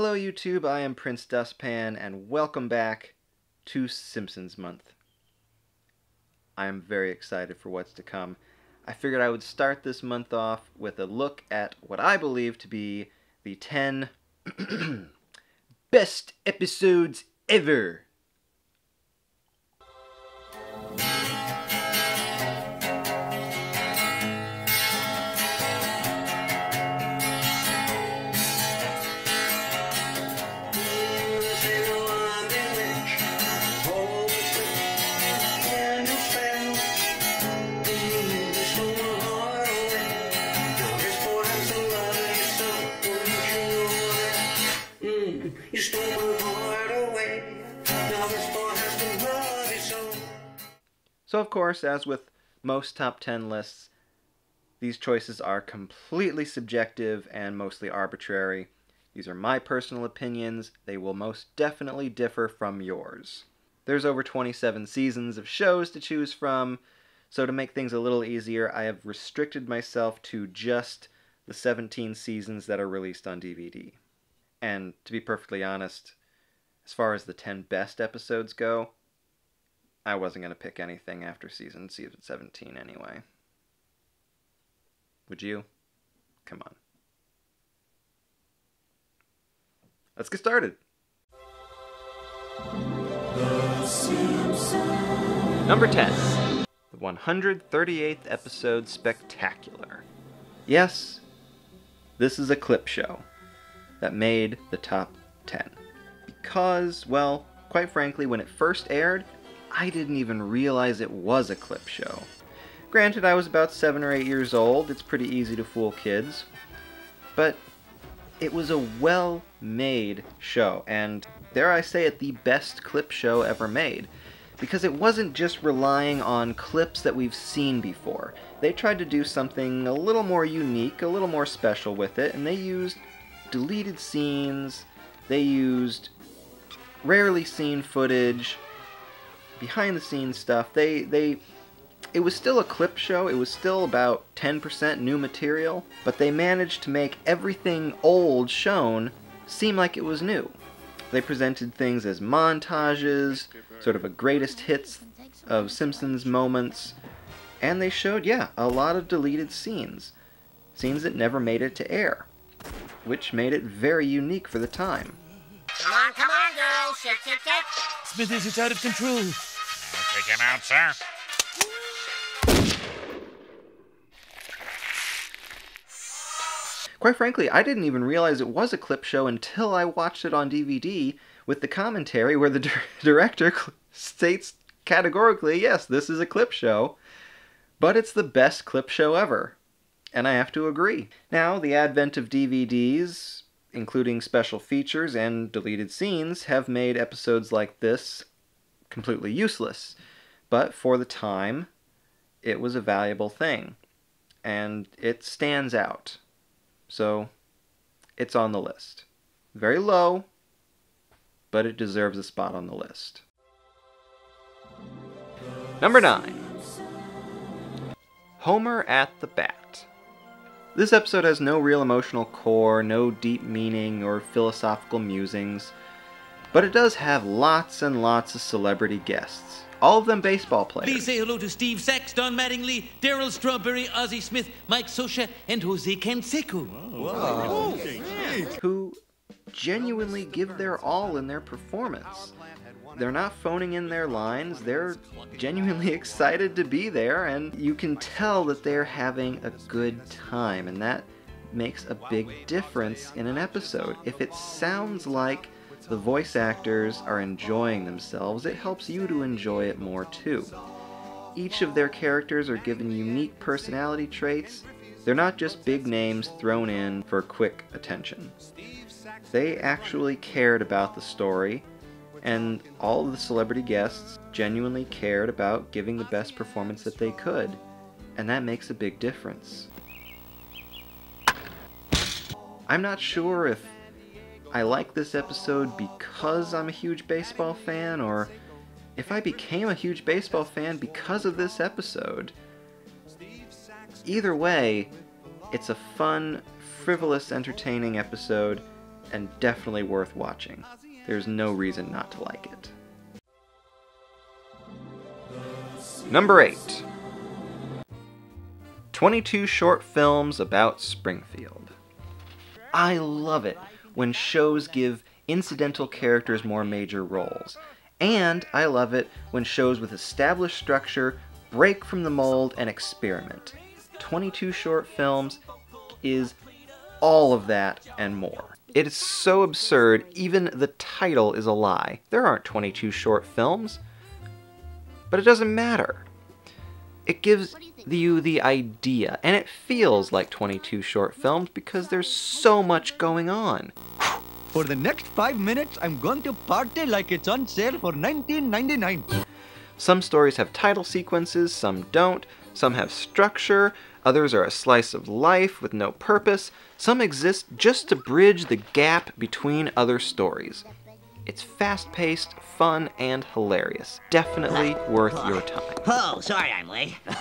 Hello, YouTube. I am Prince Dustpan, and welcome back to Simpsons Month. I am very excited for what's to come. I figured I would start this month off with a look at what I believe to be the 10 best episodes ever. So, of course, as with most top 10 lists, these choices are completely subjective and mostly arbitrary. These are my personal opinions. They will most definitely differ from yours. There's over 27 seasons of shows to choose from, so to make things a little easier, I have restricted myself to just the 17 seasons that are released on DVD. And to be perfectly honest, as far as the 10 best episodes go, I wasn't going to pick anything after season season 17 anyway. Would you? Come on. Let's get started. Number 10. The 138th episode Spectacular. Yes, this is a clip show that made the top 10. Because, well, quite frankly, when it first aired, I didn't even realize it was a clip show. Granted, I was about 7 or 8 years old, it's pretty easy to fool kids, but it was a well made show, and dare I say it, the best clip show ever made. Because it wasn't just relying on clips that we've seen before. They tried to do something a little more unique, a little more special with it, and they used deleted scenes, they used rarely seen footage, behind the scenes stuff. They they it was still a clip show. It was still about 10% new material, but they managed to make everything old shown seem like it was new. They presented things as montages, sort of a greatest hits of Simpsons moments, and they showed, yeah, a lot of deleted scenes. Scenes that never made it to air, which made it very unique for the time. Come on, come on, girls. Shake, shake, shake. Smithers, it's out of control. Him out, sir. Quite frankly, I didn't even realize it was a clip show until I watched it on DVD with the commentary where the director states categorically, yes, this is a clip show, but it's the best clip show ever. And I have to agree. Now, the advent of DVDs, including special features and deleted scenes, have made episodes like this completely useless. But for the time, it was a valuable thing. And it stands out. So, it's on the list. Very low, but it deserves a spot on the list. Number 9 Homer at the Bat. This episode has no real emotional core, no deep meaning or philosophical musings, but it does have lots and lots of celebrity guests. All of them baseball players. Please say hello to Steve Sax, Don Mattingly, Darryl Strawberry, Ozzie Smith, Mike Scioscia, and Jose Canseco. Oh, oh. Oh, who genuinely give their all in their performance. They're not phoning in their lines, they're genuinely excited to be there, and you can tell that they're having a good time, and that makes a big difference in an episode. If it sounds like the voice actors are enjoying themselves, it helps you to enjoy it more too. Each of their characters are given unique personality traits. They're not just big names thrown in for quick attention. They actually cared about the story, and all of the celebrity guests genuinely cared about giving the best performance that they could, and that makes a big difference. I'm not sure if I like this episode because I'm a huge baseball fan, or if I became a huge baseball fan because of this episode. Either way, it's a fun, frivolous, entertaining episode and definitely worth watching. There's no reason not to like it. Number 8 22 short films about Springfield. I love it when shows give incidental characters more major roles. And I love it when shows with established structure break from the mold and experiment. 22 short films is all of that and more. It is so absurd, even the title is a lie. There aren't 22 short films. But it doesn't matter. It gives you the idea, and it feels like 22 short films because there's so much going on. For the next five minutes, I'm going to party like it's on sale for 19.99. Some stories have title sequences, some don't. Some have structure, others are a slice of life with no purpose. Some exist just to bridge the gap between other stories. It's fast paced, fun, and hilarious. Definitely worth your time. Oh, sorry I'm late.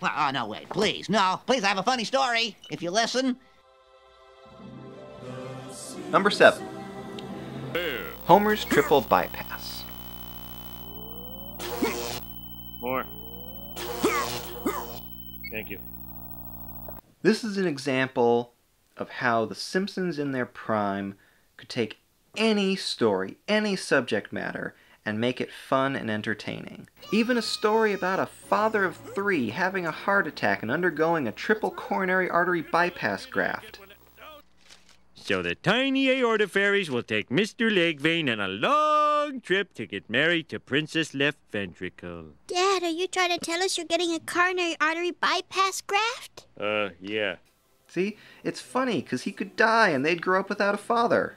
well, oh, no, wait, please. No, please, I have a funny story. If you listen. Number 7 Homer's Triple Bypass. More. Thank you. This is an example of how The Simpsons in their prime could take any story, any subject matter, and make it fun and entertaining. Even a story about a father of three having a heart attack and undergoing a triple coronary artery bypass graft. So the tiny aorta fairies will take Mr. Legvein on a long trip to get married to Princess Left Ventricle. Dad, are you trying to tell us you're getting a coronary artery bypass graft? Uh, yeah. See, it's funny because he could die and they'd grow up without a father.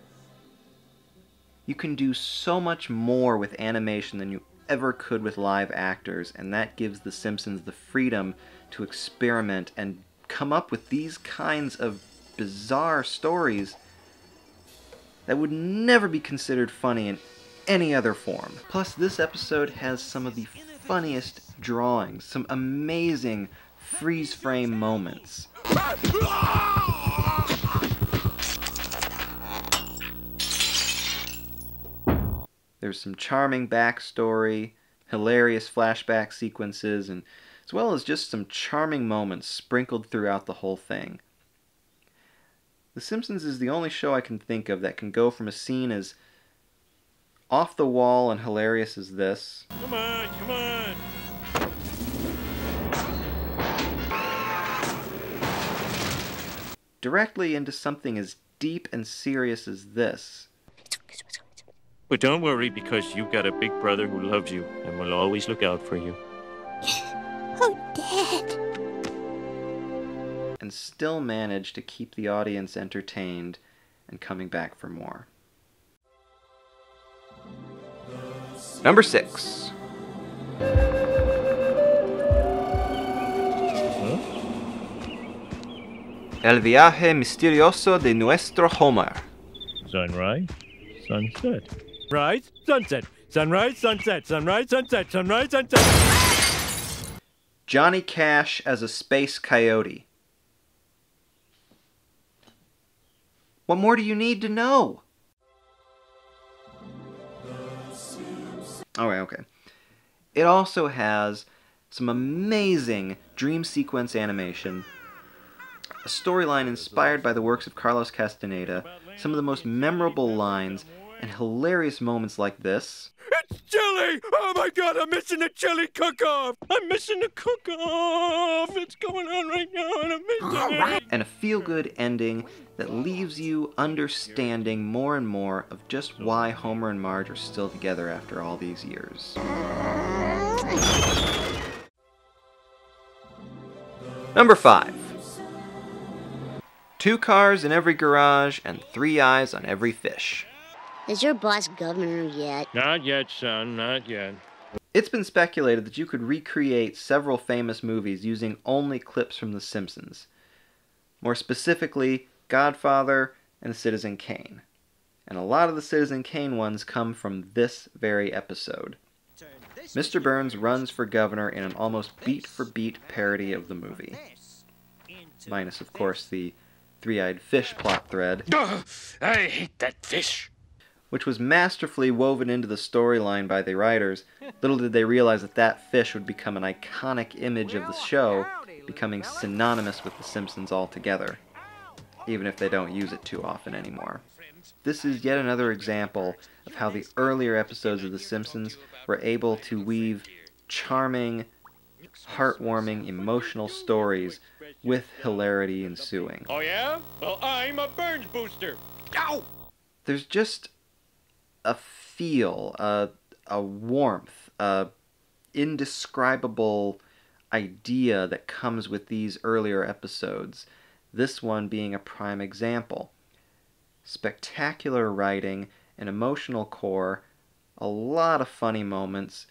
You can do so much more with animation than you ever could with live actors, and that gives The Simpsons the freedom to experiment and come up with these kinds of bizarre stories that would never be considered funny in any other form. Plus, this episode has some of the funniest drawings, some amazing freeze frame moments. Ah! There's some charming backstory, hilarious flashback sequences, and as well as just some charming moments sprinkled throughout the whole thing. The Simpsons is the only show I can think of that can go from a scene as off the wall and hilarious as this Come on, come on. directly into something as deep and serious as this. But don't worry because you've got a big brother who loves you and will always look out for you. Oh, Dad. and still manage to keep the audience entertained and coming back for more. Number 6. Hmm? El viaje misterioso de nuestro Homer. Sunrise, sunset. Rise, sunset. Sunrise, sunset. Sunrise, sunset. Sunrise, sunset. Johnny Cash as a space coyote. What more do you need to know? Alright, okay. It also has some amazing dream sequence animation, a storyline inspired by the works of Carlos Castaneda, some of the most memorable lines, and hilarious moments like this. It's chili! Oh my god, I'm missing a chili cook-off! I'm missing a cook-off! It's going on right now and I'm missing it! and a feel good ending that leaves you understanding more and more of just why Homer and Marge are still together after all these years. Number 5 Two cars in every garage and three eyes on every fish. Is your boss governor yet? Not yet, son, not yet. It's been speculated that you could recreate several famous movies using only clips from The Simpsons. More specifically, Godfather and Citizen Kane. And a lot of the Citizen Kane ones come from this very episode. Mr. Burns runs for governor in an almost beat for beat parody of the movie. Minus, of course, the three eyed fish plot thread, Ugh, I hate that fish. Which was masterfully woven into the storyline by the writers. Little did they realize that that fish would become an iconic image of the show, becoming synonymous with The Simpsons altogether, even if they don't use it too often anymore. This is yet another example of how the earlier episodes of The Simpsons were able to weave charming, heartwarming, emotional stories with hilarity ensuing. Oh, yeah? Well, I'm a Burns booster. Ow! There's just a feel, a, a warmth, a indescribable idea that comes with these earlier episodes. This one being a prime example. Spectacular writing, an emotional core, a lot of funny moments,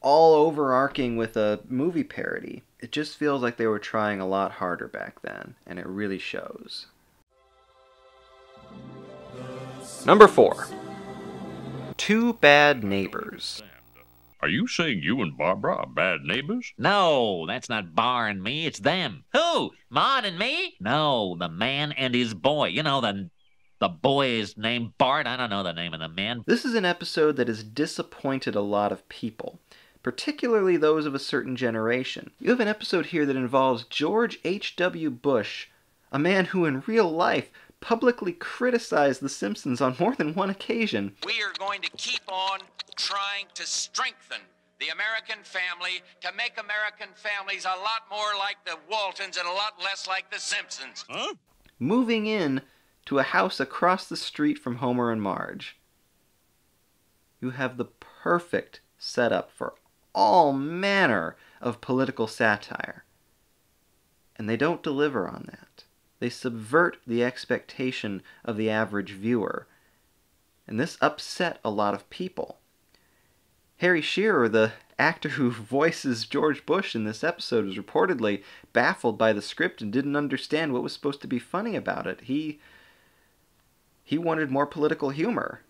all overarching with a movie parody. It just feels like they were trying a lot harder back then, and it really shows. Number 4 Two Bad Neighbors. Are you saying you and Barbara are bad neighbors? No, that's not Bar and me. It's them. Who? Maude and me? No, the man and his boy. You know, the the boy is named Bart. I don't know the name of the man. This is an episode that has disappointed a lot of people, particularly those of a certain generation. You have an episode here that involves George H.W. Bush, a man who in real life publicly criticized The Simpsons on more than one occasion. We are going to keep on trying to strengthen the American family to make American families a lot more like the Waltons and a lot less like the Simpsons. moving in to a house across the street from Homer and Marge. You have the perfect setup for all manner of political satire. And they don't deliver on that. They subvert the expectation of the average viewer. And this upset a lot of people. Harry Shearer, the actor who voices George Bush in this episode, was reportedly baffled by the script and didn't understand what was supposed to be funny about it. He he wanted more political humor.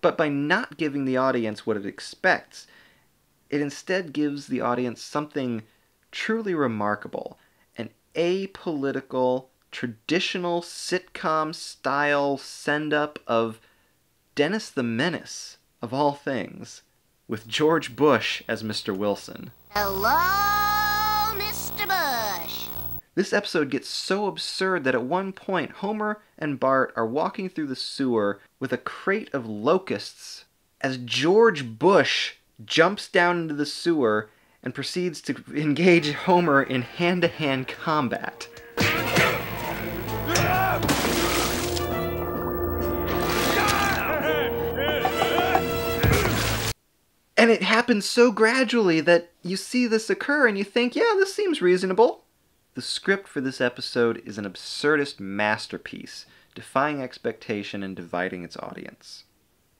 But by not giving the audience what it expects, it instead gives the audience something truly remarkable apolitical, traditional sitcom style send up of Dennis the Menace, of all things, with George Bush as Mr. Wilson. Hello, Mr. Bush. This episode gets so absurd that at one point Homer and Bart are walking through the sewer with a crate of locusts as George Bush jumps down into the sewer and proceeds to engage Homer in hand to hand combat. And it happens so gradually that you see this occur and you think, yeah, this seems reasonable. The script for this episode is an absurdist masterpiece, defying expectation and dividing its audience.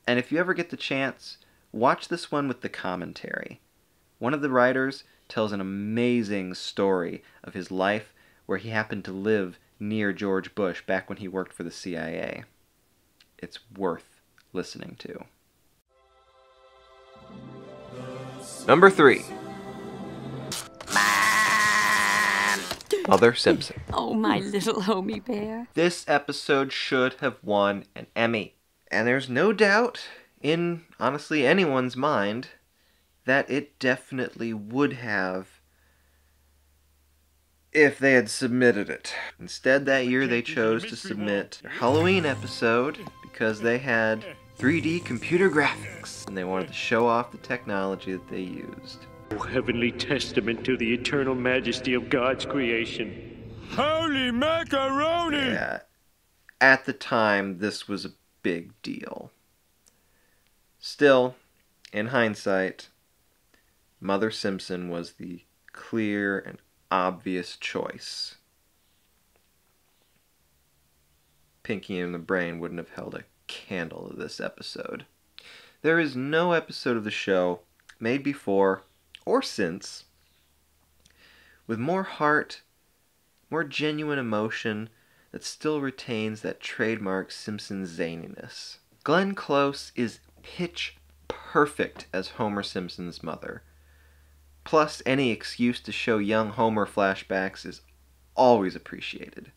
And if you ever get the chance, watch this one with the commentary. One of the writers tells an amazing story of his life where he happened to live near George Bush back when he worked for the CIA. It's worth listening to. Number three. Mother Simpson. Oh, my little homie bear. This episode should have won an Emmy. And there's no doubt, in honestly anyone's mind, that it definitely would have if they had submitted it. Instead, that year they chose to submit their Halloween episode because they had 3D computer graphics and they wanted to show off the technology that they used. Oh, heavenly testament to the eternal majesty of God's creation. Holy macaroni! Yeah. At the time, this was a big deal. Still, in hindsight, Mother Simpson was the clear and obvious choice. Pinky and the Brain wouldn't have held a candle to this episode. There is no episode of the show made before or since with more heart, more genuine emotion that still retains that trademark Simpson zaniness. Glenn Close is pitch perfect as Homer Simpson's mother. Plus, any excuse to show young Homer flashbacks is always appreciated.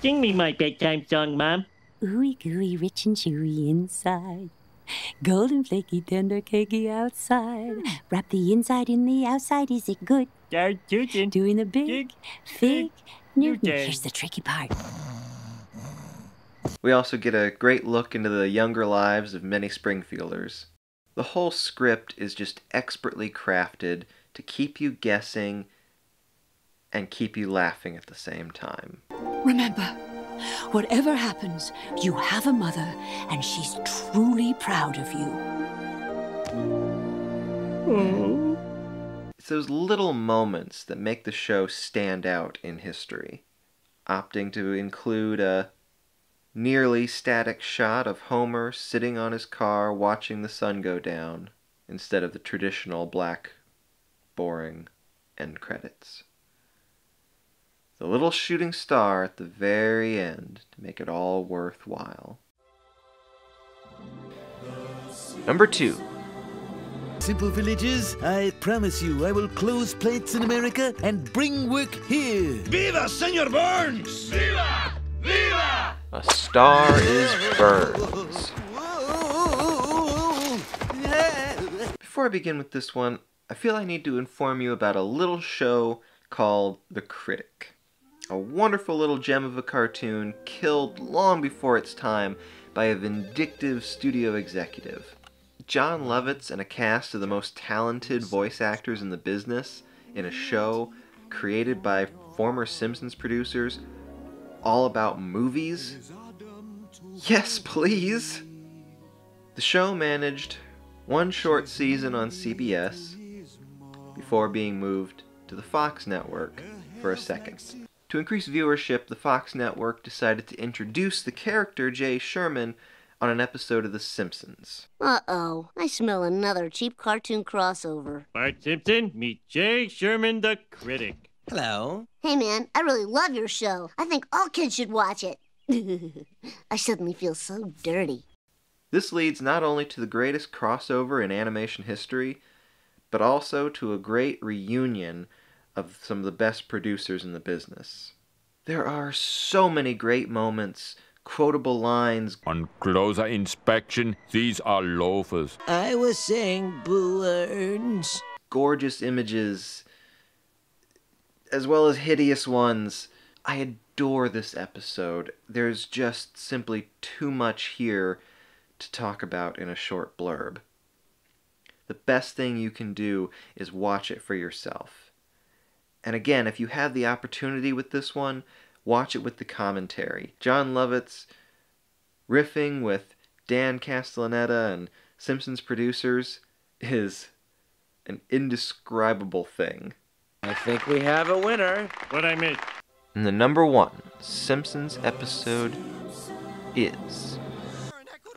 Sing me my bedtime song, Mom. Ooey gooey, rich and chewy inside. Golden flaky, tender cakey outside. Wrap the inside in the outside. Is it good? Start tootin'. Doing the big, fig Newton. Newton. Here's the tricky part. We also get a great look into the younger lives of many Springfielders. The whole script is just expertly crafted to keep you guessing and keep you laughing at the same time. Remember, whatever happens, you have a mother, and she's truly proud of you. It's those little moments that make the show stand out in history. Opting to include a nearly static shot of Homer sitting on his car watching the sun go down instead of the traditional black, boring end credits. The little shooting star at the very end to make it all worthwhile. Number two. Simple villages, I promise you I will close plates in America and bring work here. Viva, Senor Burns! Viva! Viva! A Star is Burns. Before I begin with this one, I feel I need to inform you about a little show called The Critic. A wonderful little gem of a cartoon killed long before its time by a vindictive studio executive. Jon Lovitz and a cast of the most talented voice actors in the business in a show created by former Simpsons producers all about movies? Yes, please! The show managed one short season on CBS before being moved to the Fox network for a second. To increase viewership, the Fox network decided to introduce the character Jay Sherman on an episode of The Simpsons. Uh-oh, I smell another cheap cartoon crossover. Bart Simpson, meet Jay Sherman the critic. Hello. Hey man, I really love your show. I think all kids should watch it. I suddenly feel so dirty. This leads not only to the greatest crossover in animation history, but also to a great reunion of some of the best producers in the business. There are so many great moments, quotable lines, On closer inspection, these are loafers. I was saying Burns. gorgeous images, as well as hideous ones. I adore this episode. There's just simply too much here to talk about in a short blurb. The best thing you can do is watch it for yourself. And again, if you have the opportunity with this one, watch it with the commentary. Jon Lovitz riffing with Dan Castellaneta and Simpsons producers is an indescribable thing. I think we have a winner. What I mean. And the number one Simpsons episode is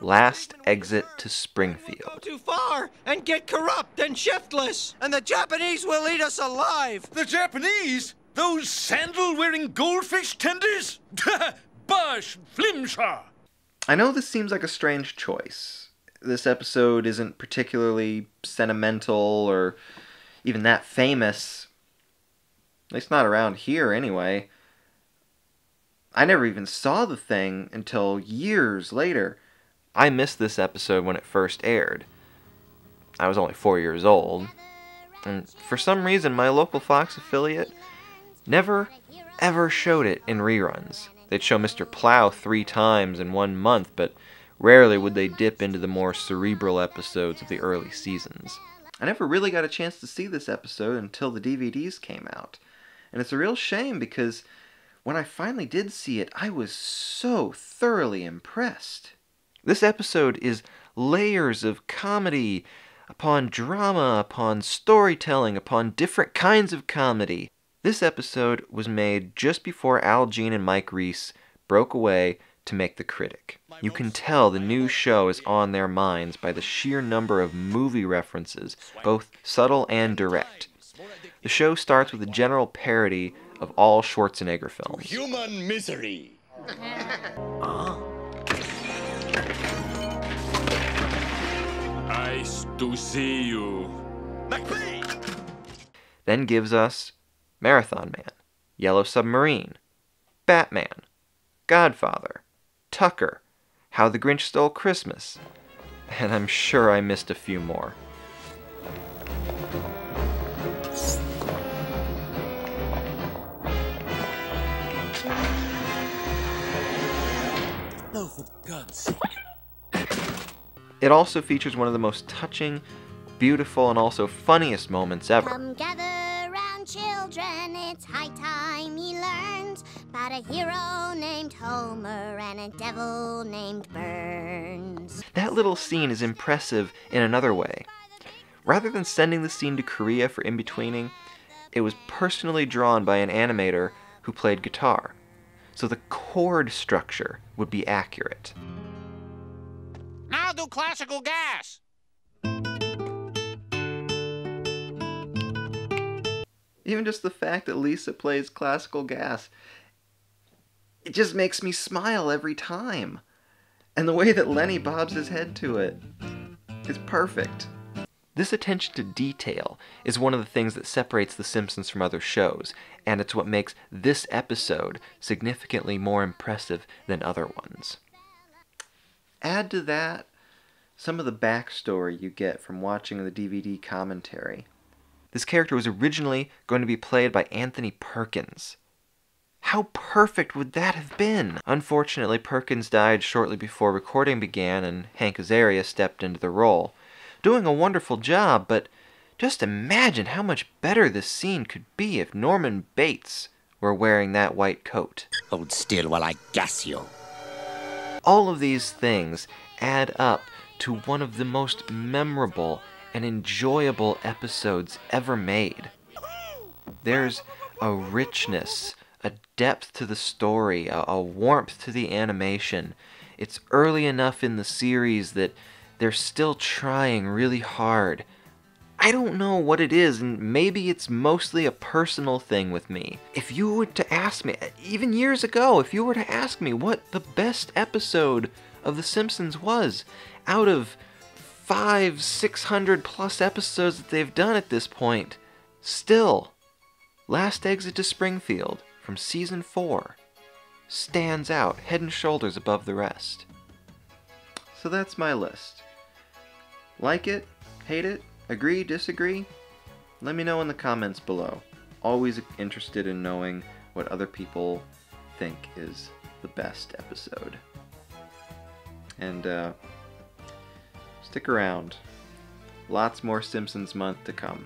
Last Exit to Springfield. Go Too far and get corrupt and shiftless, and the Japanese will eat us alive. The Japanese? Those sandal wearing goldfish tenders? Bosh Flimshaw! I know this seems like a strange choice. This episode isn't particularly sentimental or even that famous. At least not around here, anyway. I never even saw the thing until years later. I missed this episode when it first aired. I was only four years old. And for some reason, my local Fox affiliate never, ever showed it in reruns. They'd show Mr. Plow three times in one month, but rarely would they dip into the more cerebral episodes of the early seasons. I never really got a chance to see this episode until the DVDs came out. And it's a real shame because when I finally did see it, I was so thoroughly impressed. This episode is layers of comedy upon drama, upon storytelling, upon different kinds of comedy. This episode was made just before Al Jean and Mike Reiss broke away to make The Critic. You can tell the new show is on their minds by the sheer number of movie references, both subtle and direct. The show starts with a general parody of all Schwarzenegger films. Human misery. Ah. Nice to see you. Then gives us Marathon Man, Yellow Submarine, Batman, Godfather, Tucker, How the Grinch Stole Christmas, and I'm sure I missed a few more. Oh, for God's sake. It also features one of the most touching, beautiful, and also funniest moments ever. Come gather round, children, it's high time he learns about a hero named Homer and a devil named Burns. That little scene is impressive in another way. Rather than sending the scene to Korea for in-betweening, it was personally drawn by an animator who played guitar, so the chord structure would be accurate. Now do classical gas. Even just the fact that Lisa plays classical gas, it just makes me smile every time. And the way that Lenny bobs his head to it is perfect. This attention to detail is one of the things that separates The Simpsons from other shows, and it's what makes this episode significantly more impressive than other ones. Add to that some of the backstory you get from watching the DVD commentary. This character was originally going to be played by Anthony Perkins. How perfect would that have been? Unfortunately, Perkins died shortly before recording began, and Hank Azaria stepped into the role, doing a wonderful job, but just imagine how much better this scene could be if Norman Bates were wearing that white coat. Hold still while I gas you. All of these things add up to one of the most memorable and enjoyable episodes ever made. There's a richness, a depth to the story, a, a warmth to the animation. It's early enough in the series that they're still trying really hard. I don't know what it is, and maybe it's mostly a personal thing with me. If you were to ask me, even years ago, if you were to ask me what the best episode of The Simpsons was, out of five, six hundred plus episodes that they've done at this point, still, Last Exit to Springfield from season four stands out head and shoulders above the rest. So that's my list. Like it? Hate it? Agree? Disagree? Let me know in the comments below. Always interested in knowing what other people think is the best episode. And uh, stick around. Lots more Simpsons month to come.